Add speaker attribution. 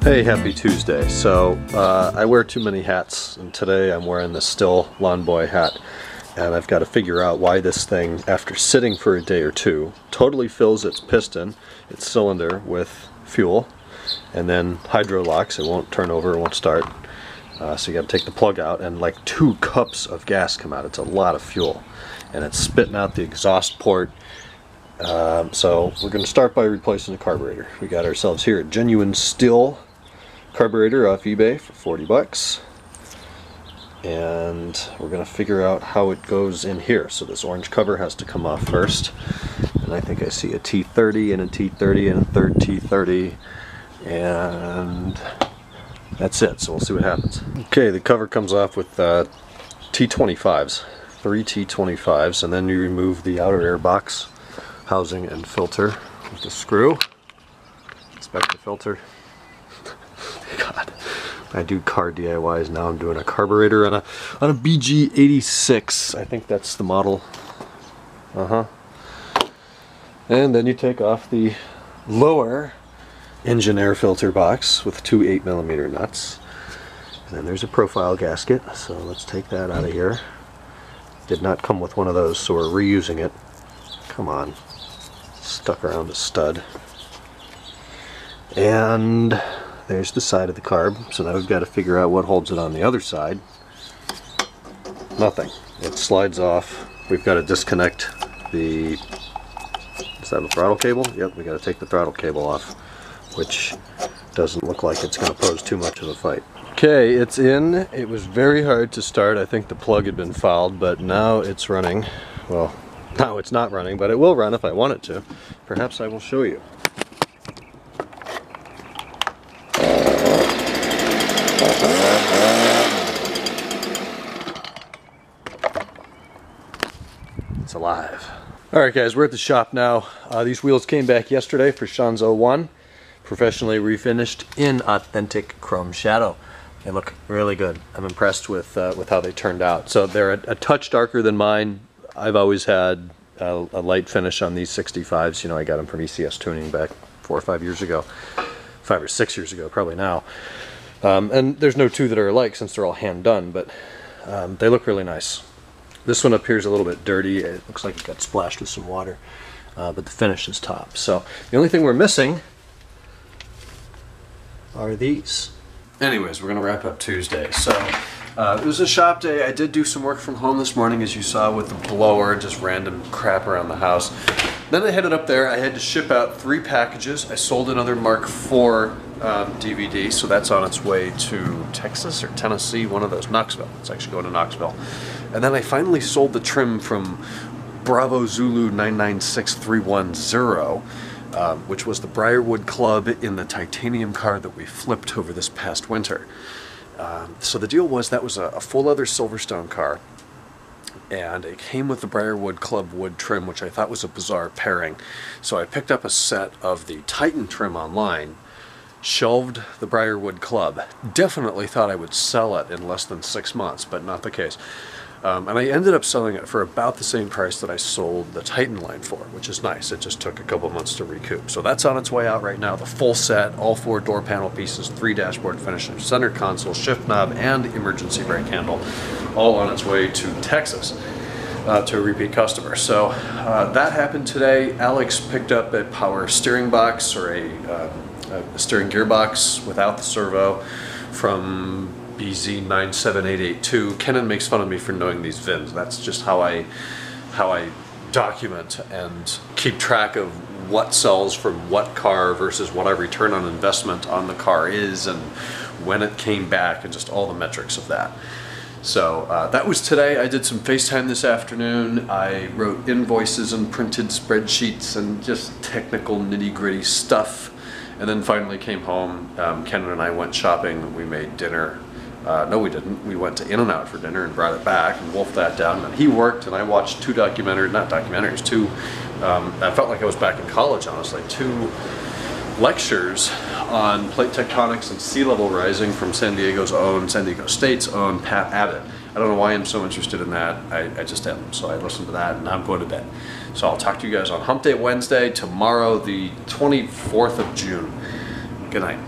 Speaker 1: Hey, happy Tuesday. So, uh, I wear too many hats, and today I'm wearing the Stihl Lawn Boy hat. And I've got to figure out why this thing, after sitting for a day or two, totally fills its piston, its cylinder, with fuel, and then hydro locks. It won't turn over, it won't start. Uh, so you got to take the plug out, and like two cups of gas come out. It's a lot of fuel, and it's spitting out the exhaust port. Um, so we're going to start by replacing the carburetor. We got ourselves here a genuine Stihl carburetor off eBay for 40 bucks. And we're going to figure out how it goes in here. So this orange cover has to come off first. And I think I see a T30 and a T30 and a third T30. And that's it. So we'll see what happens. Okay, the cover comes off with uh, T25s. Three T25s. And then you remove the outer air box housing and filter with the screw. Inspect the filter. I do car DIYs now. I'm doing a carburetor on a on a BG86. I think that's the model. Uh huh. And then you take off the lower engine air filter box with two 8 millimeter nuts. And then there's a profile gasket, so let's take that out of here. Did not come with one of those, so we're reusing it. Come on. Stuck around a stud. And there's the side of the carb. So now we've got to figure out what holds it on the other side. Nothing. It slides off. We've got to disconnect the... Is that the throttle cable? Yep, we got to take the throttle cable off, which doesn't look like it's going to pose too much of a fight. Okay, it's in. It was very hard to start. I think the plug had been fouled, but now it's running. Well, now it's not running, but it will run if I want it to. Perhaps I will show you. It's alive. Alright guys, we're at the shop now. Uh, these wheels came back yesterday for Sean's 01. Professionally refinished in authentic chrome shadow. They look really good. I'm impressed with uh, with how they turned out. So they're a, a touch darker than mine. I've always had a, a, light finish on these 65s. You know, I got them from ECS Tuning back four or five years ago. Five or six years ago, probably now. Um, and there's no two that are alike since they're all hand done, but um, they look really nice. This one appears a little bit dirty. It looks like it got splashed with some water, uh, but the finish is top. So the only thing we're missing are these. Anyways, we're gonna wrap up Tuesday. So uh, it was a shop day. I did do some work from home this morning, as you saw, with the blower, just random crap around the house. Then I headed up there. I had to ship out three packages. I sold another Mark IV um, DVD, so that's on its way to Texas or Tennessee, one of those, Knoxville. It's actually going to Knoxville. And then I finally sold the trim from Bravo Zulu 996310, um, which was the Briarwood Club in the titanium car that we flipped over this past winter. Um, so the deal was that was a, a full leather Silverstone car and it came with the Briarwood Club wood trim, which I thought was a bizarre pairing. So I picked up a set of the Titan trim online, shelved the Briarwood Club. Definitely thought I would sell it in less than six months, but not the case. Um, and I ended up selling it for about the same price that I sold the Titan line for, which is nice. It just took a couple months to recoup. So that's on its way out right now. The full set, all four door panel pieces, three dashboard finishes, center console, shift knob, and emergency brake handle, all on its way to Texas. Uh, to a repeat customer. So uh, that happened today. Alex picked up a power steering box or a, uh, a steering gearbox without the servo from BZ97882. Kenan makes fun of me for knowing these VINs. That's just how I how I document and keep track of what sells from what car versus what our return on investment on the car is and when it came back and just all the metrics of that. So uh, that was today. I did some FaceTime this afternoon. I wrote invoices and printed spreadsheets and just technical nitty gritty stuff. And then finally came home. Um, Kenan and I went shopping. We made dinner uh, no, we didn't. We went to In-N-Out for dinner and brought it back and wolfed that down. And he worked, and I watched two documentaries, not documentaries, two, um, I felt like I was back in college, honestly, two lectures on plate tectonics and sea level rising from San Diego's own, San Diego State's own Pat Abbott. I don't know why I'm so interested in that. I, I just am. So I listened to that, and I'm going to bed. So I'll talk to you guys on Hump Day Wednesday, tomorrow, the 24th of June. Good night.